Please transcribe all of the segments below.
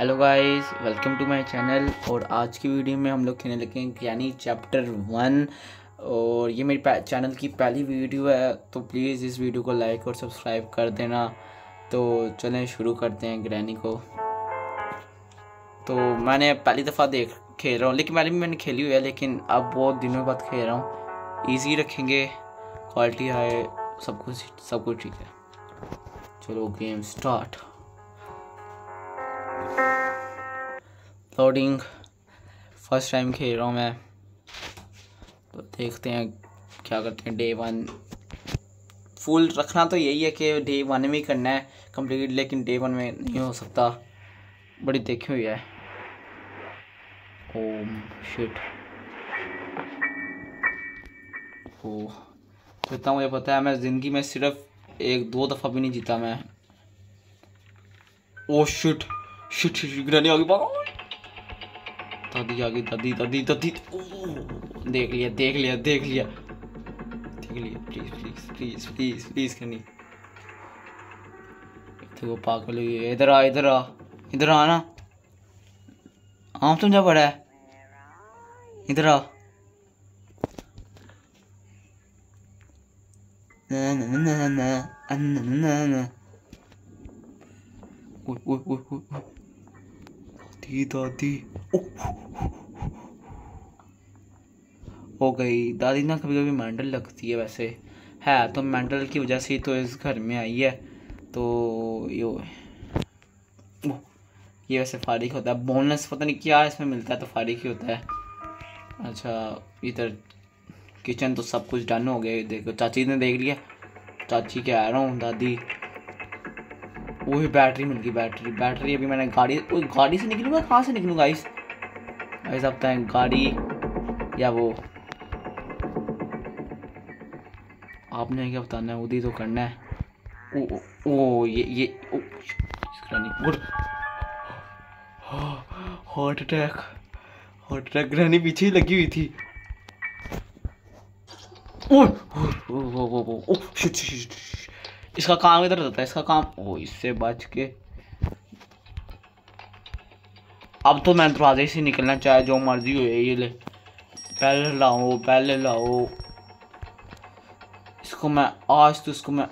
Hello guys welcome to my channel और आज की वीडियो में हम लोग खेलने लगे हैं यानी चैप्टर वन और ये मेरी चैनल की पहली वीडियो है तो प्लीज़ इस वीडियो को लाइक और सब्सक्राइब कर देना। तो चलें, शुरू करते हैं ग्रैनी को। तो मैंने पहली दफ़ा देख, खेल रहा हूँ। लेकिन पहले भी मैंने खेली हुई है, लेकिन अब बहुत दिनों बाद खेल रहा हूँ। ईजी रखेंगे। क्वालिटी हाई सब कुछ सब कुछ ठीक है। चलो game start loading first time खेल रहा हूँ मैं तो देखते हैं क्या करते हैं डे वन फुल रखना तो यही है कि डे वन में ही करना है कंप्लीट लेकिन डे वन में नहीं हो सकता बड़ी देखी हुई है ओम शिट ओ तो इतना मुझे पता है मैं ज़िंदगी में सिर्फ़ एक दो दफ़ा भी नहीं जीता मैं ओ शिट शिट शिट गिराने आ गई दादी आ गई, दादी दादी दादी। देख लिया देख लिया देख लिया। देख लिया please please please please please करनी तो वो पागल हुई है। इधर आ इधर आ इधर आ ना। आम तुम जा पड़ा है। इधर आ। ना ना ना ना ना ना ना दादी दादी हो गई। दादी ना कभी कभी मेंटल लगती है वैसे। है तो मेंटल की वजह से तो इस घर में आई है। तो यो ये वैसे फारिक होता है। बोनलेस पता नहीं क्या इसमें मिलता है तो फारिक ही होता है। अच्छा इधर किचन तो सब कुछ डन हो गया। देखो, चाची ने देख लिया। चाची कह रहा हूँ, दादी वही बैटरी मिल गई बैटरी बैटरी अभी मैंने गाड़ी गाड़ी से निकलूँगा कहाँ से निकलूँगा इस ऐसा है गाड़ी या वो आपने क्या बताना है उदी तो करना है ओ, ओ, ओ ये ये ओ good heart attack heart attack ग्रहणी पीछे ही लगी हुई थी ओ ओ ओ ओ ओ ओ शिट शिट इसका काम इधर रहता है, इसका काम ओ, इससे बच के। अब तो मैं दरवाजे से निकलना चाहे, जो मर्ज़ी हो, ये ले। पहले लाओ पहले लाओ। इसको मैं आज तो इसको मैं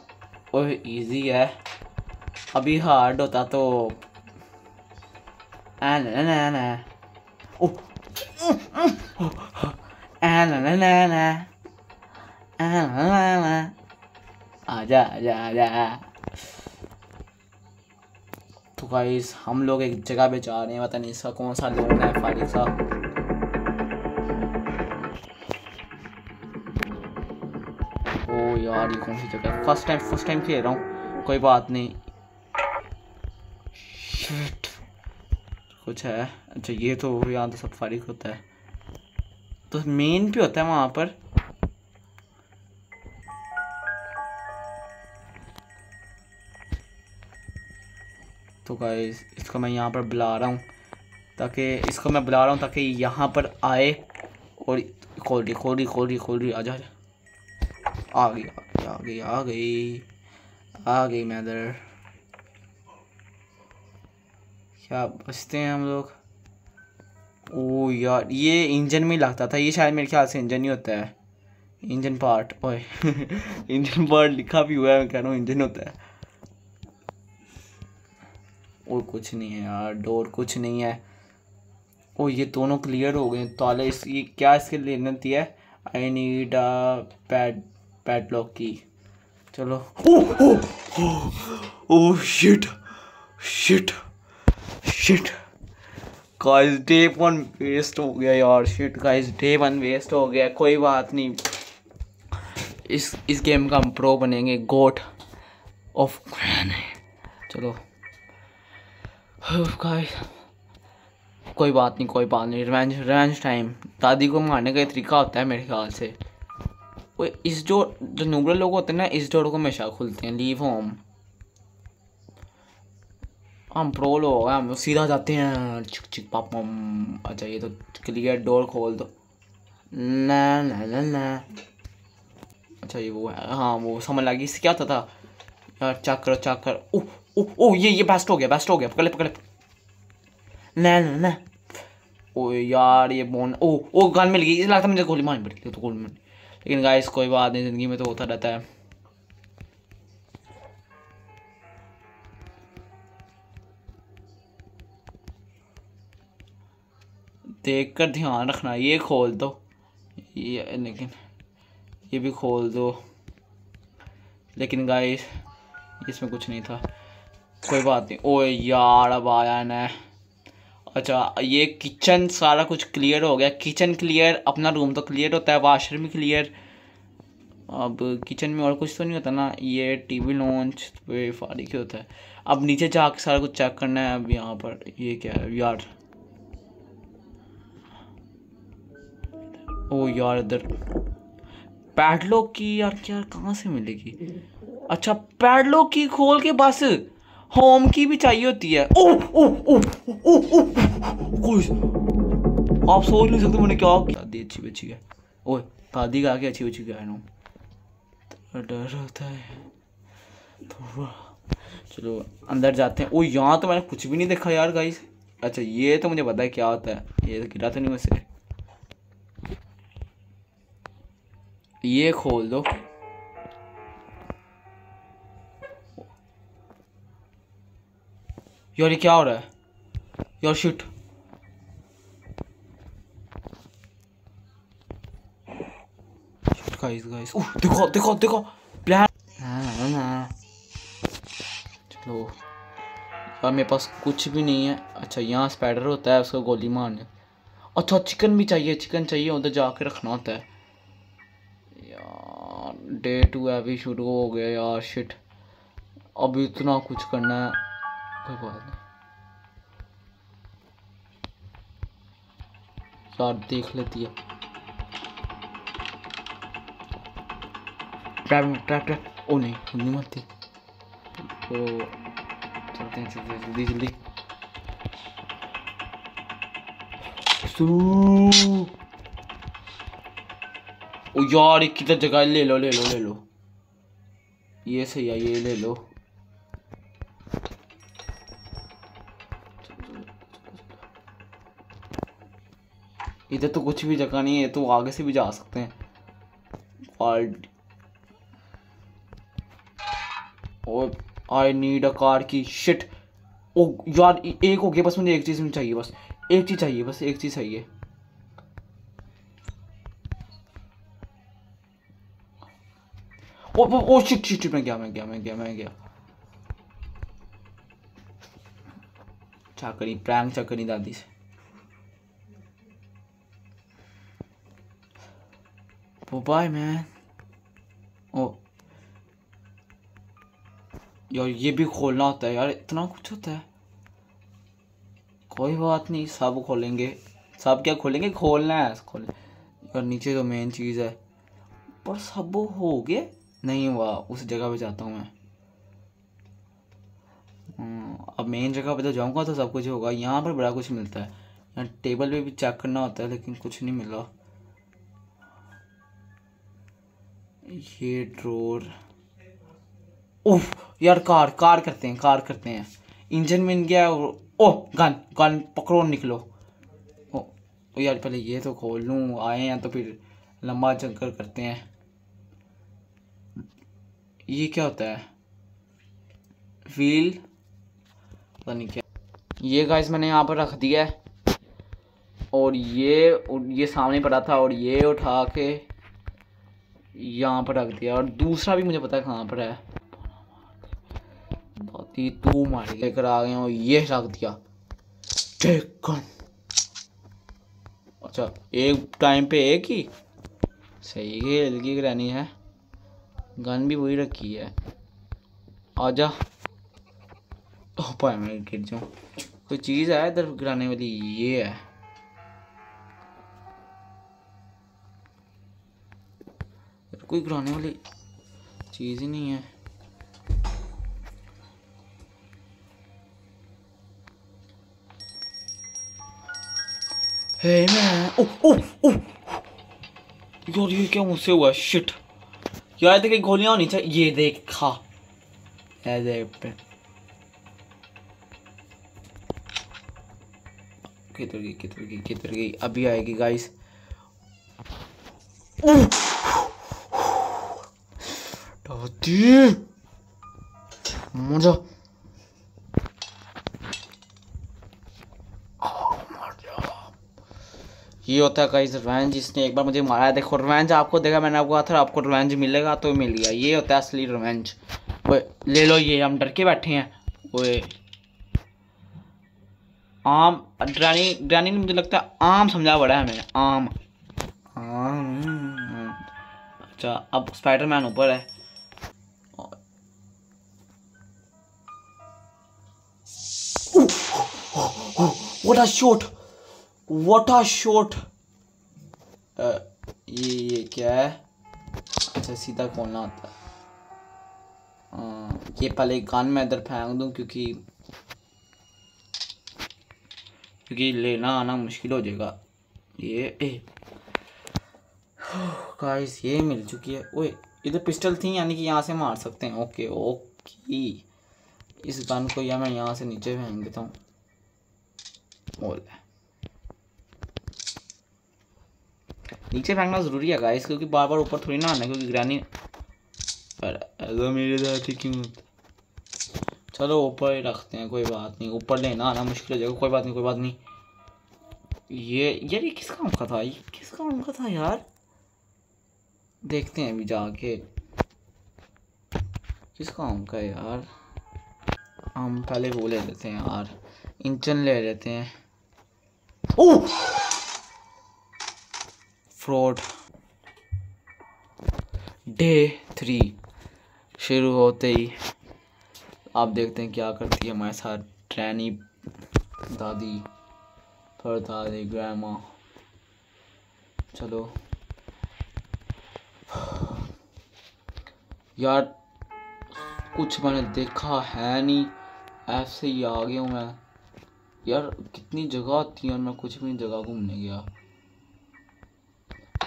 ओह इजी है। अभी हार्ड होता तो ओ आजा आजा आजा। तो गाइस हम लोग एक जगह पे जा रहे हैं, पता नहीं इसका कौन सा लोन है फारिक सा। ओ यार, ये कौन सी जगह फ़र्स्ट टाइम फ़र्स्ट टाइम खेल रहा हूँ। कोई बात नहीं। शिट कुछ है? अच्छा ये तो यहाँ तो सब फारिक होता है। तो मेन भी होता है वहाँ पर। तो गाइस इसको मैं यहाँ पर बुला रहा हूँ ताकि इसको मैं बुला रहा हूँ ताकि यहाँ पर आए और खोल रही खोल रही खोल रही खोल रही आ जा, आ गई आ गई आ गई आ गई मैदर क्या बचते हैं हम लोग? ओ यार, ये इंजन में लगता था, ये शायद मेरे ख्याल से इंजन ही होता है। इंजन पार्ट, ओए, इंजन पार्ट लिखा भी हुआ है, मैं कह रहा हूँ इंजन होता है। और कुछ नहीं है यार, डोर कुछ नहीं है। ओ, ये दोनों क्लियर हो गए। ताले इस, ये क्या इसके लेने है? I need a pad padlock की चलो। ओ ओ ओ shit shit shit guys day one waste हो गया यार। Shit guys day one waste हो गया। कोई बात नहीं। इस इस गेम का हम प्रो बनेंगे। गोट ऑफ़ चलो। गाइस कोई बात नहीं, कोई बात नहीं। रिवेंज रिवेंज टाइम दादी को मारने का तरीका होता है मेरे ख्याल से। वो इस जो जो नूबड़े लोग होते हैं ना, इस डोर को हमेशा खुलते हैं। लीव होम हम प्रो लोग हम सीधा जाते हैं। चिक चिक पापम अच्छा ये तो क्लियर डोर खोल दो। ना ना ना ना। अच्छा ये वो है। हाँ वो समझ लगी। इससे क्या होता था? यार चेक करो ओह ओह ये ये बेस्ट हो गया बेस्ट हो गया। पकड़े पकड़े ना ना ना। ओ, यार, ये बोन ओ ओ, गन मिल गई। लगता मुझे गोली मारनी पड़ी तो गोली मारनी। लेकिन गाइस कोई बात नहीं, ज़िंदगी में तो होता रहता है। देख कर ध्यान रखना, ये खोल दो। ये, लेकिन, ये भी खोल दो। लेकिन गाइस इसमें कुछ नहीं था। कोई बात नहीं। ओए यार, अब आया ना। अच्छा ये किचन सारा कुछ क्लियर हो गया। किचन क्लियर अपना रूम तो क्लियर होता है वाशरूम क्लियर अब किचन में और कुछ तो नहीं होता ना। ये टीवी लॉन्च पे फारिक होता है। अब नीचे जाके सारा कुछ चेक करना है, अब यहाँ पर। ये क्या है? यार। ओ यार, इधर। पैडलॉक की यार, क्या, कहाँ से मिलेगी? अच्छा पैडलॉक की खोल के बस। होम की भी चाहिए होती है। ओ ओ ओ ओ ओ कोई आप सोच नहीं सकते मैंने क्या दादी अच्छी बच्ची है। ओए, दादी का आगे अच्छी बच्ची क्या है ना? डर होता है। थोड़ा। चलो, अंदर जाते हैं। ओ यहाँ तो मैंने कुछ भी नहीं देखा यार गाइस अच्छा ये तो मुझे पता है क्या होता है। ये तो गिरा तो नहीं वैसे ये खोल दो। यार ये क्या हो रहा है यार शिट गाइस गाइस ओह देखो देखो देखो प्लान चलो यार, मेरे पास कुछ भी नहीं है। अच्छा यहाँ स्पाइडर होता है, उसको गोली मारने। अच्छा चिकन भी चाहिए चिकन चाहिए, उधर जाके रखना होता है। यार डे टू अभी शुरू हो गया यार शिट अभी इतना कुछ करना है। नहीं। यार देख लेती है। Trap trap trap. ओ, नहीं नहीं मरती। तो चलते हैं चलते हैं, जल्दी जल्दी। ओ, यार एक किधर जगह ले लो ले लो ले लो। ये सही है, ये ले लो। इधर तो कुछ भी जगह नहीं है तो आगे से भी जा सकते हैं। आई नीड अ कार की शिट ओ यार एक हो गया बस मुझे एक चीज़ में चाहिए बस एक चीज़ चाहिए बस एक चीज़ चाहिए। ओ ओ, ओ शिट शिट मैं गया मैं गया मैं गया मैं गया। चाकरी प्रैंक चाकरी दादी से। Well, bye, man. ओ यार ये भी खोलना होता है यार इतना कुछ होता है कोई बात नहीं सब खोलेंगे सब क्या खोलेंगे खोलना है खोले यार नीचे तो मेन चीज़ है पर सब हो गए नहीं हुआ उस जगह पे जाता हूँ मैं अब मेन जगह पे तो जाऊँगा तो सब कुछ होगा यहाँ पर बड़ा कुछ मिलता है यहाँ टेबल पे भी चेक करना होता है लेकिन कुछ नहीं मिला ये ड्रोर। ओह यार कार कार करते हैं, कार करते हैं। इंजन मिल गया और, ओह, गन गन, पकड़ो, निकलो। ओ यार पहले ये तो खोल लूँ, आए हैं तो फिर लंबा चक्कर करते हैं। ये क्या होता है? व्हील? पता नहीं क्या। ये गाइस मैंने यहाँ पर रख दिया है। और ये ये सामने पड़ा था और ये उठा के यहाँ पर रख दिया। और दूसरा भी मुझे पता है कहाँ पर है। दादी तू मार। लेकर आ गए और ये रख दिया। अच्छा एक टाइम पे एक ही? सही है हल्की रहनी है। गन भी वही रखी है। आजा। पाया, मैं गिर जाऊँ। कोई चीज़ है इधर गिराने वाली? ये है। कोई गिराने वाली चीज़ ही नहीं है। हे मैं ओ ओ ओ यार, ये क्या मुझसे हुआ? शिट यार तो कहीं गोलियाँ होनी चाहिए। ये देख, खा। ऐसे पे। किधर गई किधर गई किधर गई? अभी आएगी गाइस मज़ा ये होता है कई रिवेंज इसने एक बार मुझे मारा देखो रिवेंज आपको देखा मैंने आपको कहा था आपको रिवेंज मिलेगा तो मिल गया। ये होता है असली रिवेंज ले लो ये, हम डर के बैठे हैं। ओए। आम ड्रानी ड्रानी ने मुझे लगता है आम समझा पड़ा है हमें आम। आम। अच्छा अब स्पाइडरमैन ऊपर है। What a shot! What a shot! ये ये क्या है? अच्छा सीधा खोलना होता है। ये पहले कान में इधर फेंक दूँ क्योंकि क्योंकि लेना आना मुश्किल हो जाएगा। ये, ए। गाइस ये मिल चुकी है। ओए, इधर पिस्टल थी, यानी कि यहाँ से मार सकते हैं। Okay okay. इस गन को या मैं यहाँ से नीचे फेंक देता हूँ। बोल नीचे फेंकना ज़रूरी है गाइस क्योंकि बार बार ऊपर थोड़ी ना आना क्योंकि ग्रैनी पर ऐसा मेरे साथ क्यों होता चलो, ऊपर ही रखते हैं, कोई बात नहीं। ऊपर लेना, आना मुश्किल हो जाएगा, कोई बात नहीं, कोई बात नहीं। ये, यार, ये किस काम का था? ये किस काम का था यार? देखते हैं अभी जाके। किस काम का यार? हम पहले वो ले लेते हैं यार। इंजन ले लेते हैं। फ्रॉड डे थ्री शुरू होते ही आप देखते हैं क्या करती है हमारे साथ ट्रैनी दादी पर दादी ग्रैमा। चलो। यार, कुछ मैंने देखा है नहीं। ऐसे ही आ गया हूँ मैं। यार कितनी जगह थी और मैं कुछ भी जगह घूमने गया।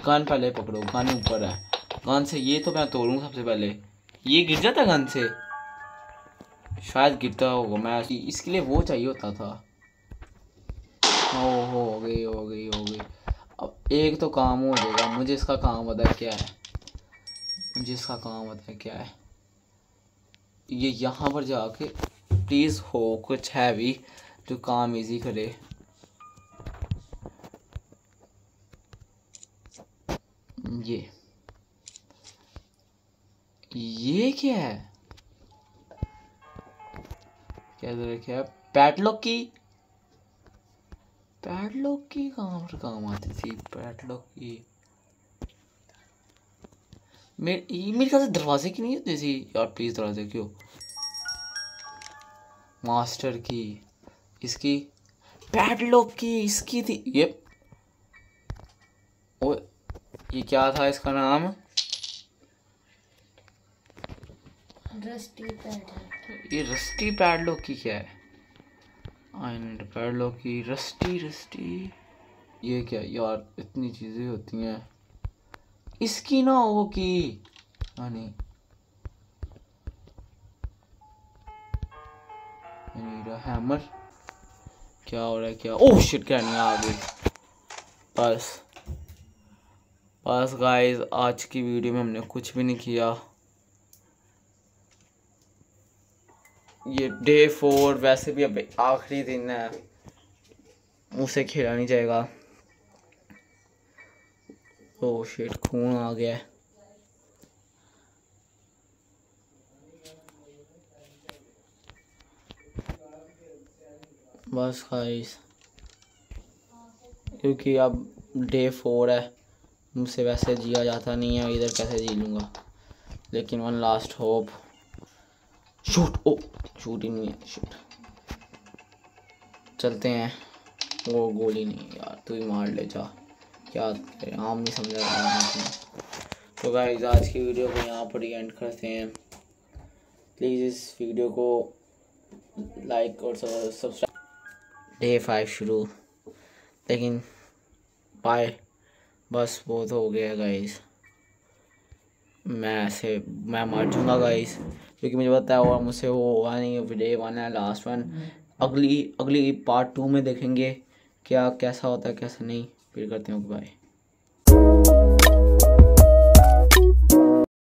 कान पहले पकड़ो, कान ऊपर है। कान से ये तो मैं तोड़ूँ सबसे पहले। ये गिर जाता कान से? शायद गिरता होगा, मैं इसके लिए वो चाहिए होता था। ओ हो गई हो गई हो गई। अब एक तो काम हो जाएगा। मुझे इसका काम पता है क्या है? मुझे इसका काम पता है क्या है? ये यहाँ पर जाके प्लीज़ हो, कुछ है भी। जो काम इजी करे। ये। ये क्या है? क्या रखे है पैटलॉक की। पैटलॉक की काम पर काम आती थी? पैटलॉक की। मेरे मेरे ख्याल से दरवाजे की नहीं होती थी? यार प्लीज़ दरवाजे क्यों? मास्टर की। इसकी पैडलॉक की इसकी थी। ये ओ ये क्या था इसका नाम? रस्टी पैडलॉक ये रस्टी पैडलॉक की क्या है? आयन पैडलॉक की रस्टी रस्टी ये क्या यार इतनी चीज़ें होती हैं। इसकी ना वो की। यानी हैमर क्या हो रहा है, क्या? ओह शिट क्या नहीं आ गई बस। बस गाइस आज की वीडियो में हमने कुछ भी नहीं किया। ये डे फोर वैसे भी अब आखिरी दिन है। उसे खेला नहीं जाएगा। ओ शेट खून आ गया है। बस गाइस क्योंकि अब डे फोर है, मुझसे वैसे जिया जाता नहीं है, इधर कैसे जी लूँगा। लेकिन वन लास्ट होप शूट ओ शूट ही नहीं है शूट चलते हैं। वो गोली नहीं यार, तू ही मार ले, जा। क्या आम नहीं समझा रहा तो गाइस आज की वीडियो को यहाँ पर ही एंड करते हैं। प्लीज़ इस वीडियो को लाइक और सब्सक्राइब डे फाइव शुरू। लेकिन बाय बस वो तो हो गया गाइस मैं ऐसे, मैं मर जाऊँगा गाइस क्योंकि मुझे पता है और मुझसे वो होगा नहीं डे वन है लास्ट वन अगली अगली पार्ट टू में देखेंगे क्या, कैसा होता है, कैसा नहीं। फिर करते हैं बाय